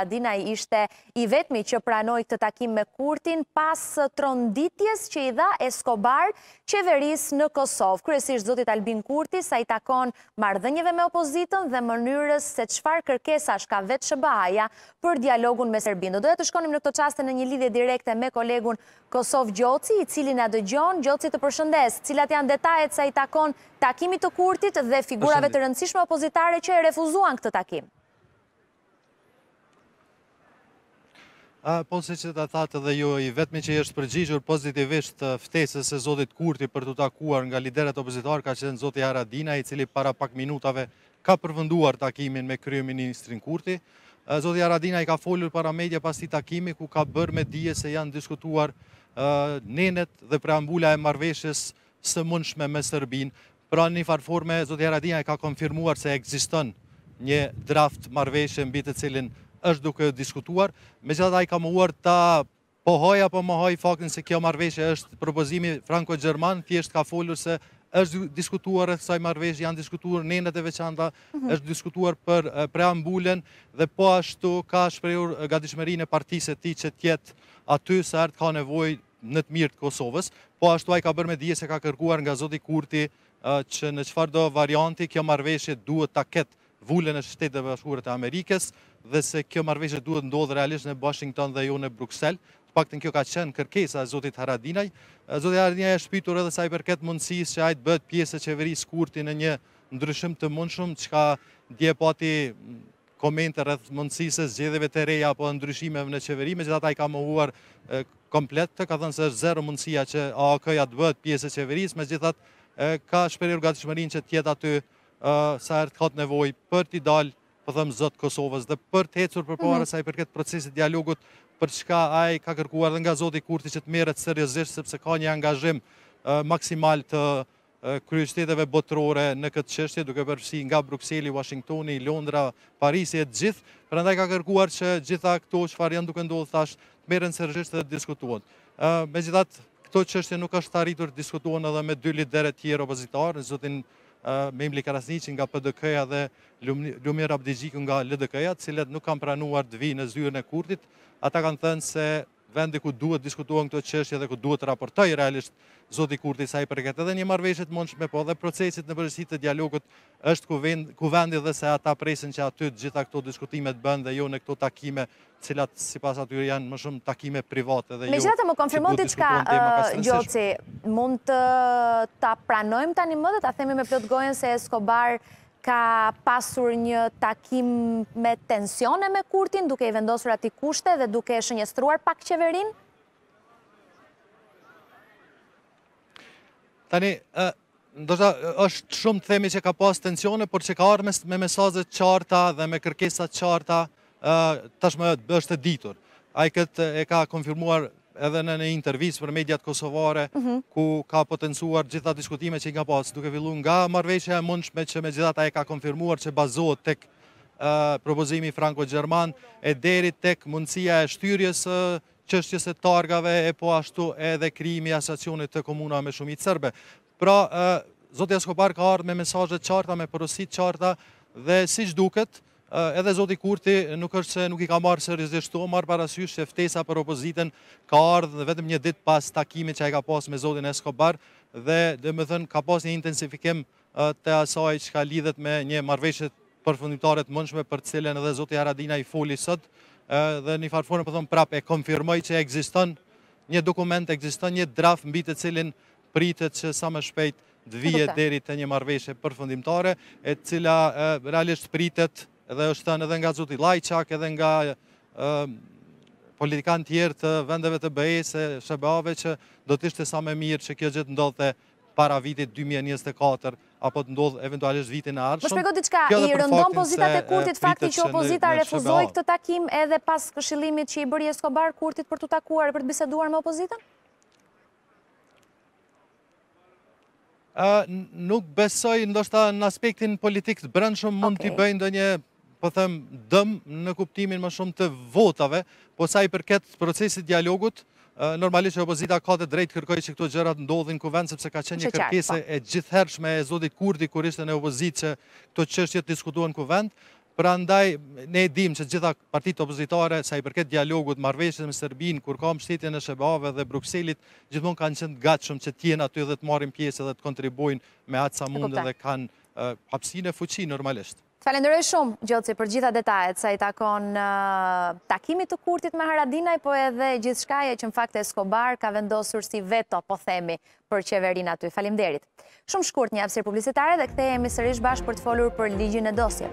Haradinaj ishte i vetmi që pranoi këtë takim me Kurtin pas tronditjes që i dha Escobar qeverisë në Kosovë, kryesisht zotit Albin Kurti sa i takon marrëdhënieve me opozitën dhe mënyrës se çfarë kërkesash ka vetë SHBA-ja për dialogun me Serbinë. Do doja të shkonim në këto çaste në një lidhje direkte me kolegun Kosov Gjoci, i cili na dëgjon. Gjoci, të përshëndes. Cilat janë detajet sa i takon takimit të Kurtit dhe figurave të rëndësishme opozitare që e refuzuan këtë takim? Po siç e thatë dhe ju, i vetmi që i është përgjigjur pozitivisht ftesës së zotit Kurti për t'u takuar nga liderët opozitarë ka qenë zoti Haradinaj, i cili para pak minutave ka përfunduar takimin me kryeministrin Kurti. Zoti Haradinaj ka folur para mediave pas këtij takimi ku ka bërë me dije se janë diskutuar nenet dhe preambula e marrëveshjes së mundshme me Serbinë. Pra në një farë forme zoti Haradinaj e ka konfirmuar se ekziston një draft marrëveshje mbi të cilën është duke u diskutuar, megjithatë ai ka mohuar ta pohojë apo mohojë faktin se kjo marrëveshje është propozimi franko-gjerman, thjesht ka folur se është diskutuar rreth kësaj marrëveshje, janë diskutuar nenet e veçanta, mhm. është diskutuar për preambulën dhe po ashtu ka shprehur gatishmërinë e partisë së tij që të jetë aty sa herë ka nevojë në të mirë të Kosovës. Po ashtu ai ka bërë me dije se ka kërkuar nga zoti Kurti që në çfarëdo varianti kjo marrëveshje duhet ta ketë vulën e Shteteve të Bashkuara të Amerikës dhe se kjo marrëveshje duhet të ndodhë realisht në Uashington dhe jo në Bruksel. Të paktën kjo ka qenë kërkesa e zotit Haradinaj. Zoti Haradinaj është pyetur edhe sa i përket mundësisë që ai të bëhet pjesë e qeverisë Kurti në një ndryshim të mundshëm, çka dje pati komente rreth mundësisë së zgjedhjeve të reja apo ndryshimeve në qeveri, megjithatë ai ka mohuar komplet, ka thënë se është zero mundësia që AAK-ja të bëhet pjesë e qeverisë, megjithatë ka shprehur gatishmërinë që të jetë aty sa herë të ketë nevojë për t'i dalë po them zot Kosovës dhe për të ecur përpara mhm. sa i përket procesit të dialogut për çka ai ka kërkuar dhe nga zoti Kurti që të merret seriozisht sepse ka një angazhim maksimal të kryeqyteteve botërore në këtë çështje, duke përfshi nga Brukseli, Uashingtoni, Londra, Parisi e të gjithë, prandaj ka kërkuar që të gjitha këto çfarë janë duke ndodhur tash të merren seriozisht dhe të diskutohen. Megjithatë, këto çështje nuk është arritur të diskutohen edhe me dy liderë të tjerë opozitarë, zotin Memli Krasniqi nga PDK-ja dhe Lumir Abdixhiku nga LDK-ja, të cilët nuk kanë pranuar të vijnë në zyrën e Kurtit. Ata kanë thënë se Vendi ku duhet të diskutohen këto çështje dhe ku duhet të raportojë realisht zoti Kurti sa i përket edhe një marrëveshje të mundshme po edhe procesit në përgjithësi të dialogut është kuvendi dhe se ata presin që aty të gjitha këto diskutime të bëhen dhe jo në këto takime të cilat sipas atyre janë më shumë takime private dhe jo Megjithatë më konfirmo diçka Gjoci, mund ta pranojmë tanimë dhe ta themi me plot gojën se Escobar Ka pasur një takim me tensione me Kurtin, duke i vendosur atij kushte dhe duke e shënjestruar pak qeverinë? Tani, ndoshta është shumë të themi që ka pas tensione, por që ka ardhur me mesazhe të qarta dhe me kërkesa të qarta Tashmë është e ditur. Ai këtë e ka konfirmuar edhe në një intervistë për mediat kosovare, ku ka potencuar gjitha diskutime që i ka pasë, duke fillu nga marrëveshja e mundshme që megjithatë e ka konfirmuar që bazohet tek propozimi franko-gjerman, e deri tek mundësia e shtyrjes së çështjes së targave e po ashtu edhe krijimi i asociacionit të komunave me shumicë serbe. Pra, zoti Escobar ka ardhur me mesazhe të qarta, me porosi të qarta dhe siç duket, edhe zoti Kurti nuk është se nuk i ka marrë seriozisht to, marrë parasysh se ftesa për opozitën ka ardhur vetëm një ditë pas takimit që ai ka pas me zotin Escobar dhe domethënë ka pas një intensifikim të asaj çka lidhet me një marrëveshje përfundimtare të mundshme për të cilën edhe zoti Haradinaj foli sot dhe në farë forme po them prapë e konfirmoi që ekziston një dokument, ekziston një draft mbi të cilin Pritet që sa më shpejt të vihet deri te një marrëveshje përfundimtare, e cila realisht pritet dhe është thënë edhe nga zoti Lajçak, edhe nga politikanë tjerë të vendeve të BE-së, SHBA-ve që do të ishte sa më mirë që kjo gjë të ndodhte para vitit 2024 apo të ndodhë eventualisht vitin e ardhshëm. Më shpjego diçka, i rëndon pozitat e Kurtit fakti që opozita refuzoi këtë takim edhe pas këshillimit që i bëri Escobar Kurtit për t'u takuar e për të biseduar me opozitën? Nuk besoj, ndoshta në aspektin politik të brendshëm mund t'i bëjnë ndonjë po them, dëm në kuptimin më shumë të votave, po sa i përket procesit të dialogut, normalisht që opozita ka të drejtë të kërkojë që këto gjëra të ndodhin në kuvend, sepse ka qenë një kërkesë e gjithhershme e zotit Kurti, kur ishte në opozitë që këto çështje të diskutohen në kuvend, Prandaj, ne e dimë që të gjitha partitë opozitare, sa i përket dialogut, marrëveshjes me Serbinë, kur ka mbështetjen e SHBA-ve dhe Brukselit, gjithmonë kanë qenë të gatshëm që të jenë aty dhe të marrin pjesë dhe të kontribuojnë me atë sa mund dhe kanë hapësinë e fuqi normalisht. Të falenderoj shumë, Gjoci, për të gjitha detajet, sa i takon takimit të Kurtit me Haradinaj, po edhe gjithçkaje që në fakt Escobar ka vendosur si veto, po themi, për qeverinë aty. Faleminderit. Shumë shkurt një hapësirë publicitare dhe kthehemi sërish bashkë për të folur për ligjin e dosjeve.